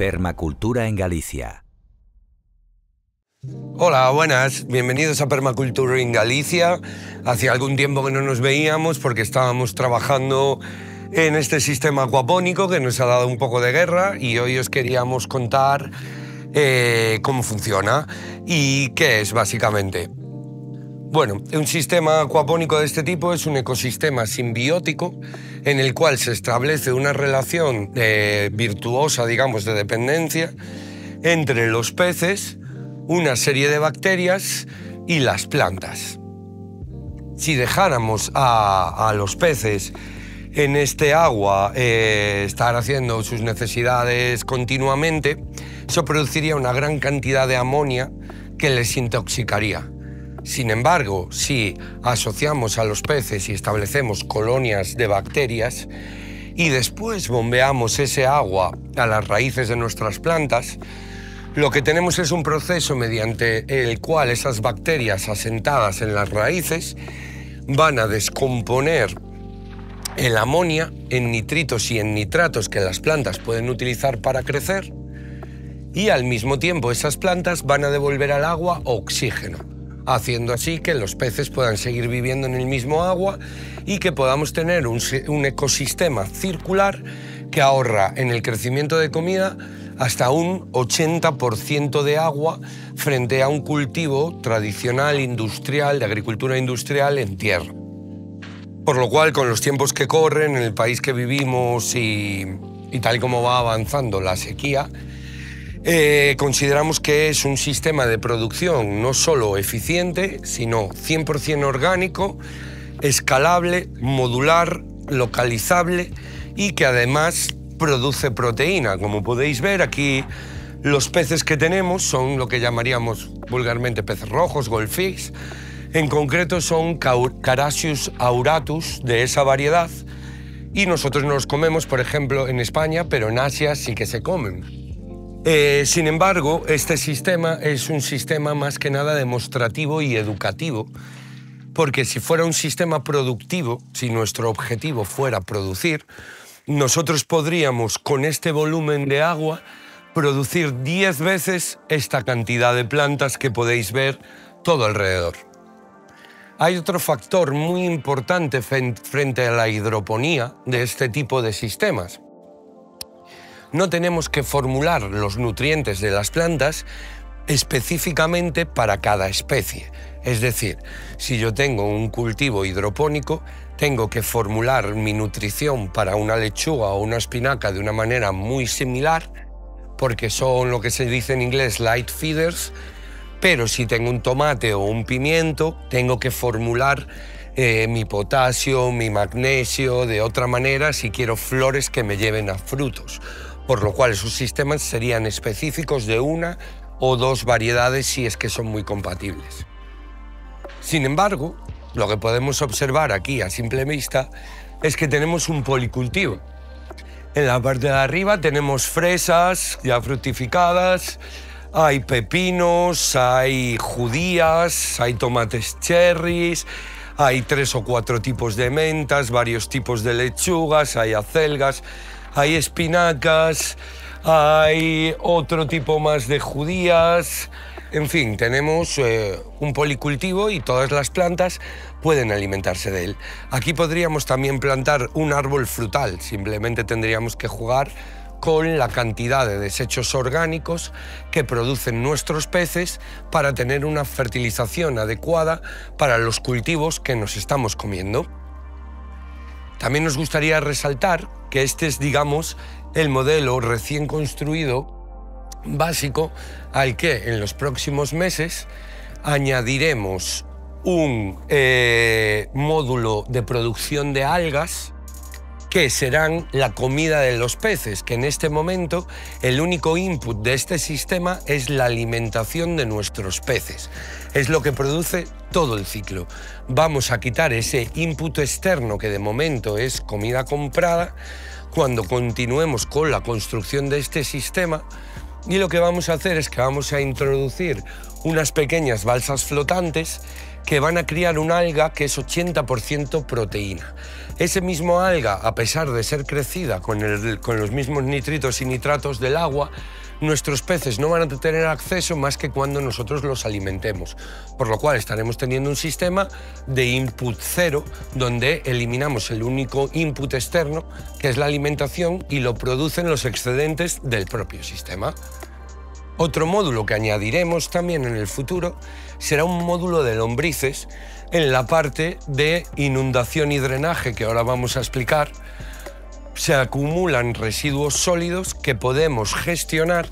Permacultura en Galicia. Hola, buenas, bienvenidos a Permacultura en Galicia. Hacía algún tiempo que no nos veíamos porque estábamos trabajando en este sistema acuapónico que nos ha dado un poco de guerra y hoy os queríamos contar eh, cómo funciona y qué es básicamente. Bueno, un sistema acuapónico de este tipo es un ecosistema simbiótico en el cual se establece una relación eh, virtuosa, digamos, de dependencia entre los peces, una serie de bacterias y las plantas. Si dejáramos a, los peces en este agua eh, estar haciendo sus necesidades continuamente, eso produciría una gran cantidad de amonia que les intoxicaría. Sin embargo, si asociamos a los peces y establecemos colonias de bacterias y después bombeamos ese agua a las raíces de nuestras plantas, lo que tenemos es un proceso mediante el cual esas bacterias asentadas en las raíces van a descomponer el amonia en nitritos y en nitratos que las plantas pueden utilizar para crecer y al mismo tiempo esas plantas van a devolver al agua oxígeno, haciendo así que los peces puedan seguir viviendo en el mismo agua y que podamos tener un, ecosistema circular que ahorra en el crecimiento de comida hasta un 80% de agua frente a un cultivo tradicional industrial, de agricultura industrial en tierra. Por lo cual, con los tiempos que corren, en el país que vivimos y, tal como va avanzando la sequía, eh, consideramos que es un sistema de producción no solo eficiente, sino 100% orgánico, escalable, modular, localizable y que además produce proteína. Como podéis ver aquí, los peces que tenemos son lo que llamaríamos vulgarmente peces rojos, goldfish. En concreto son Carassius auratus de esa variedad y nosotros no los comemos, por ejemplo, en España, pero en Asia sí que se comen. Eh, sin embargo, este sistema es un sistema más que nada demostrativo y educativo, porque si fuera un sistema productivo, si nuestro objetivo fuera producir, nosotros podríamos con este volumen de agua producir 10 veces esta cantidad de plantas que podéis ver todo alrededor. Hay otro factor muy importante frente a la hidroponía de este tipo de sistemas. No tenemos que formular los nutrientes de las plantas específicamente para cada especie. Es decir, si yo tengo un cultivo hidropónico, tengo que formular mi nutrición para una lechuga o una espinaca de una manera muy similar, porque son lo que se dice en inglés light feeders, pero si tengo un tomate o un pimiento, tengo que formular eh, mi potasio, mi magnesio de otra manera si quiero flores que me lleven a frutos, por lo cual esos sistemas serían específicos de una o dos variedades si es que son muy compatibles. Sin embargo, lo que podemos observar aquí a simple vista es que tenemos un policultivo. En la parte de arriba tenemos fresas ya fructificadas, hay pepinos, hay judías, hay tomates cherries, hay tres o cuatro tipos de mentas, varios tipos de lechugas, hay acelgas, hay espinacas, hay otro tipo más de judías, en fin, tenemos eh, un policultivo y todas las plantas pueden alimentarse de él. Aquí podríamos también plantar un árbol frutal, simplemente tendríamos que jugar con la cantidad de desechos orgánicos que producen nuestros peces para tener una fertilización adecuada para los cultivos que nos estamos comiendo. También nos gustaría resaltar que este es, digamos, el modelo recién construido básico al que en los próximos meses añadiremos un eh, módulo de producción de algas que serán la comida de los peces, que en este momento el único input de este sistema es la alimentación de nuestros peces. Es lo que produce todo el ciclo. Vamos a quitar ese input externo que de momento es comida comprada cuando continuemos con la construcción de este sistema y lo que vamos a hacer es que vamos a introducir unas pequeñas balsas flotantes que van a criar un alga que es 80% proteína. Ese mismo alga, a pesar de ser crecida con, con los mismos nitritos y nitratos del agua, nuestros peces no van a tener acceso más que cuando nosotros los alimentemos. Por lo cual estaremos teniendo un sistema de input cero, donde eliminamos el único input externo, que es la alimentación, y lo producen los excedentes del propio sistema. Otro módulo que añadiremos también en el futuro será un módulo de lombrices en la parte de inundación y drenaje que ahora vamos a explicar, se acumulan residuos sólidos que podemos gestionar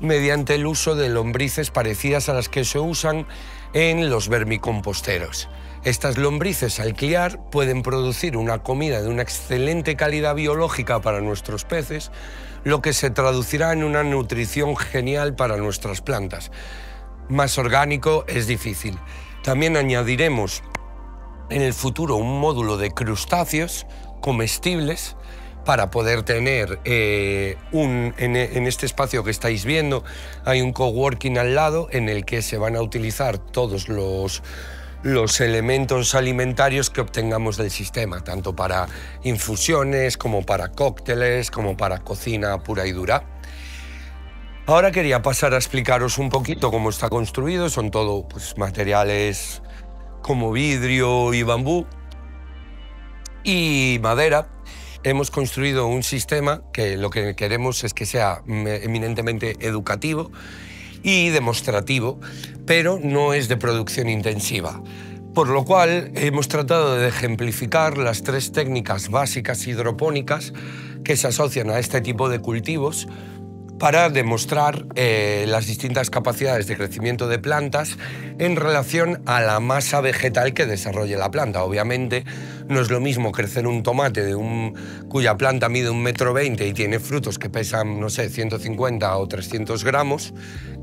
mediante el uso de lombrices parecidas a las que se usan en los vermicomposteros. Estas lombrices al criar pueden producir una comida de una excelente calidad biológica para nuestros peces, lo que se traducirá en una nutrición genial para nuestras plantas. Más orgánico es difícil. También añadiremos en el futuro un módulo de crustáceos comestibles para poder tener eh, un, en, este espacio que estáis viendo, hay un coworking al lado en el que se van a utilizar todos los, los elementos alimentarios que obtengamos del sistema, tanto para infusiones como para cócteles, como para cocina pura y dura. Ahora quería pasar a explicaros un poquito cómo está construido. Son todo pues, materiales como vidrio y bambú y madera hemos construido un sistema que lo que queremos es que sea eminentemente educativo y demostrativo, pero no es de producción intensiva. Por lo cual hemos tratado de ejemplificar las tres técnicas básicas hidropónicas que se asocian a este tipo de cultivos para demostrar eh, las distintas capacidades de crecimiento de plantas en relación a la masa vegetal que desarrolle la planta. Obviamente no es lo mismo crecer un tomate de un, cuya planta mide un metro veinte y tiene frutos que pesan, no sé, 150 o 300 gramos,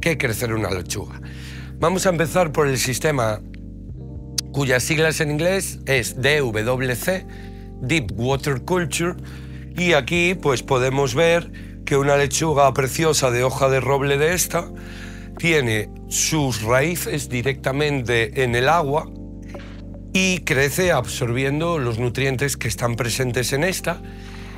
que crecer una lechuga. Vamos a empezar por el sistema cuyas siglas en inglés es DWC, Deep Water Culture, y aquí pues podemos ver que una lechuga preciosa de hoja de roble de esta tiene sus raíces directamente en el agua y crece absorbiendo los nutrientes que están presentes en esta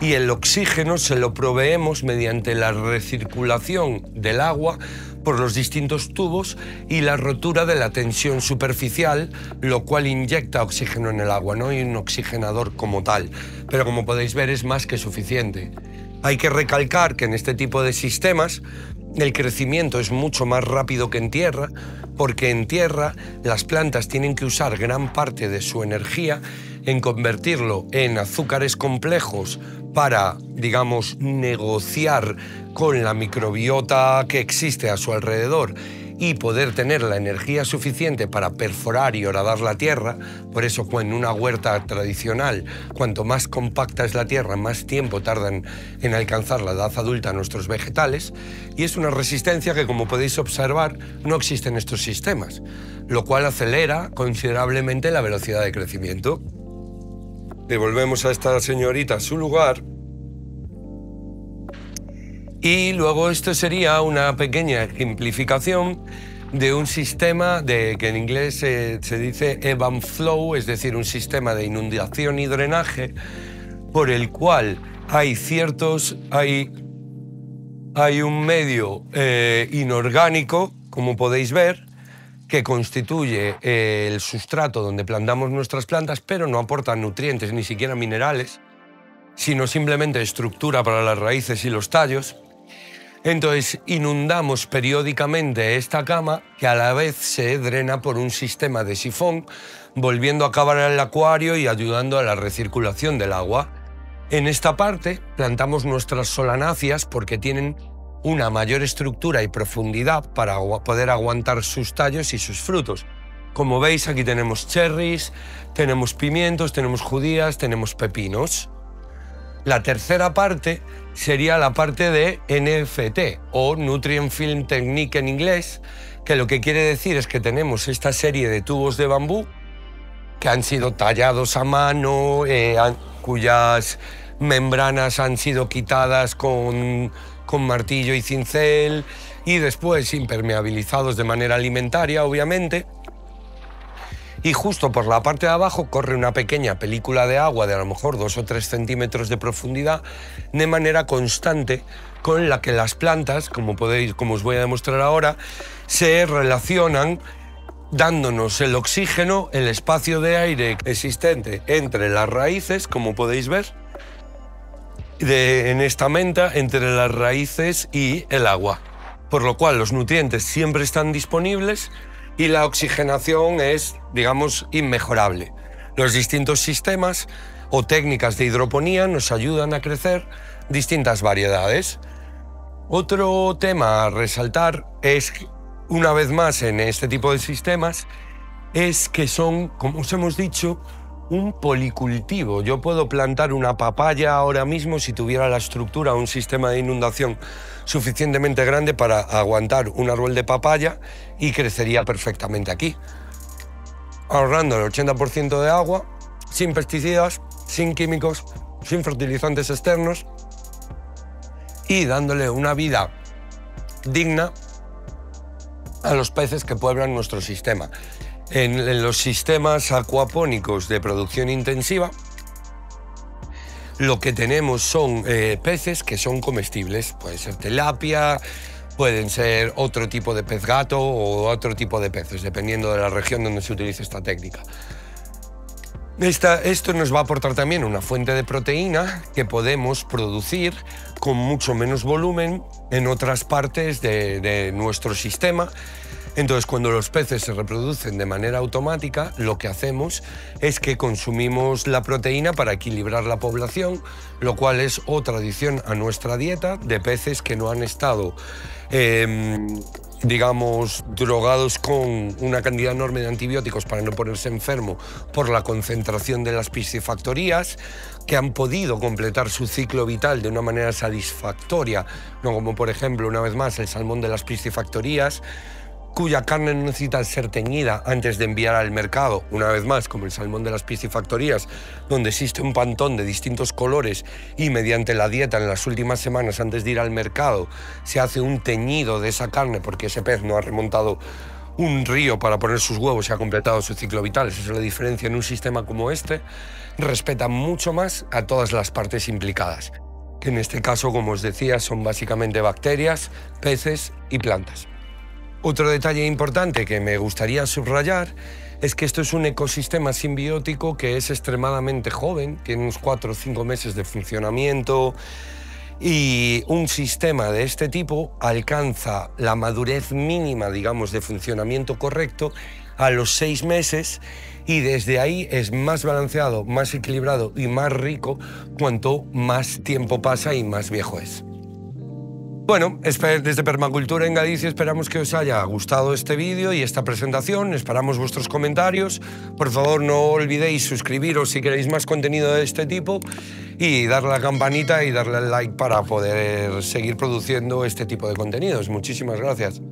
y el oxígeno se lo proveemos mediante la recirculación del agua por los distintos tubos y la rotura de la tensión superficial, lo cual inyecta oxígeno en el agua. No hay un oxigenador como tal, pero como podéis ver es más que suficiente. Hay que recalcar que en este tipo de sistemas el crecimiento es mucho más rápido que en tierra, porque en tierra las plantas tienen que usar gran parte de su energía en convertirlo en azúcares complejos para, digamos, negociar con la microbiota que existe a su alrededor y poder tener la energía suficiente para perforar y horadar la tierra. Por eso, en una huerta tradicional, cuanto más compacta es la tierra, más tiempo tardan en alcanzar la edad adulta nuestros vegetales. Y es una resistencia que, como podéis observar, no existe en estos sistemas, lo cual acelera considerablemente la velocidad de crecimiento. Devolvemos a esta señorita a su lugar y luego esto sería una pequeña ejemplificación de un sistema de, que en inglés se, dice ebb and flow, es decir, un sistema de inundación y drenaje por el cual hay ciertos, hay, hay un medio eh, inorgánico, como podéis ver, que constituye eh, el sustrato donde plantamos nuestras plantas, pero no aporta nutrientes, ni siquiera minerales, sino simplemente estructura para las raíces y los tallos. Entonces inundamos periódicamente esta cama que a la vez se drena por un sistema de sifón, volviendo a acabar el acuario y ayudando a la recirculación del agua. En esta parte plantamos nuestras solanáceas porque tienen una mayor estructura y profundidad para poder aguantar sus tallos y sus frutos. Como veis aquí tenemos cherries, tenemos pimientos, tenemos judías, tenemos pepinos. La tercera parte sería la parte de NFT o Nutrient Film Technique en inglés, que lo que quiere decir es que tenemos esta serie de tubos de bambú que han sido tallados a mano, eh, cuyas membranas han sido quitadas con, con martillo y cincel y después impermeabilizados de manera alimentaria, obviamente. Y justo por la parte de abajo corre una pequeña película de agua de a lo mejor dos o tres centímetros de profundidad de manera constante con la que las plantas, como, podéis, como os voy a demostrar ahora, se relacionan dándonos el oxígeno, el espacio de aire existente entre las raíces, como podéis ver, de, en esta menta, entre las raíces y el agua. Por lo cual los nutrientes siempre están disponibles y la oxigenación es, digamos, inmejorable. Los distintos sistemas o técnicas de hidroponía nos ayudan a crecer distintas variedades. Otro tema a resaltar es una vez más en este tipo de sistemas es que son, como os hemos dicho, un policultivo. Yo puedo plantar una papaya ahora mismo si tuviera la estructura, un sistema de inundación suficientemente grande para aguantar un árbol de papaya y crecería perfectamente aquí. Ahorrando el 80% de agua, sin pesticidas, sin químicos, sin fertilizantes externos y dándole una vida digna a los peces que pueblan nuestro sistema. En, los sistemas acuapónicos de producción intensiva, lo que tenemos son eh, peces que son comestibles. Puede ser tilapia, pueden ser otro tipo de pez gato o otro tipo de peces, dependiendo de la región donde se utilice esta técnica. esto nos va a aportar también una fuente de proteína que podemos producir con mucho menos volumen en otras partes de, nuestro sistema. Entonces, cuando los peces se reproducen de manera automática, lo que hacemos es que consumimos la proteína para equilibrar la población, lo cual es otra adición a nuestra dieta de peces que no han estado em, digamos, drogados con una cantidad enorme de antibióticos para no ponerse enfermo por la concentración de las piscifactorías, que han podido completar su ciclo vital de una manera satisfactoria, no como por ejemplo, una vez más, el salmón de las piscifactorías, cuya carne necesita ser teñida antes de enviar al mercado, una vez más, como el salmón de las piscifactorías, donde existe un pantón de distintos colores y mediante la dieta en las últimas semanas antes de ir al mercado se hace un teñido de esa carne porque ese pez no ha remontado un río para poner sus huevos y ha completado su ciclo vital. Esa es la diferencia en un sistema como este. Respeta mucho más a todas las partes implicadas, que en este caso, como os decía, son básicamente bacterias, peces y plantas. Otro detalle importante que me gustaría subrayar es que esto es un ecosistema simbiótico que es extremadamente joven, tiene unos 4 o 5 meses de funcionamiento y un sistema de este tipo alcanza la madurez mínima, digamos, de funcionamiento correcto a los 6 meses y desde ahí es más balanceado, más equilibrado y más rico cuanto más tiempo pasa y más viejo es. Bueno, desde Permacultura en Galicia esperamos que os haya gustado este vídeo y esta presentación. Esperamos vuestros comentarios. Por favor, no olvidéis suscribiros si queréis más contenido de este tipo y darle la campanita y darle al like para poder seguir produciendo este tipo de contenidos. Muchísimas gracias.